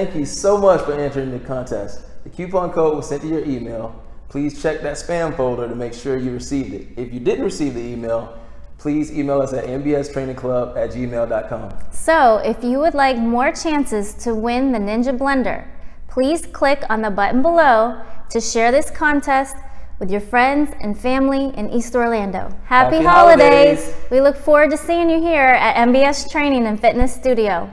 Thank you so much for entering the contest. The coupon code was sent to your email. Please check that spam folder to make sure you received it. If you didn't receive the email, please email us at mbstrainingclub at gmail.com. So, if you would like more chances to win the Ninja Blender, please click on the button below to share this contest with your friends and family in East Orlando. Happy, Happy holidays. holidays. We look forward to seeing you here at MBS Training and Fitness Studio.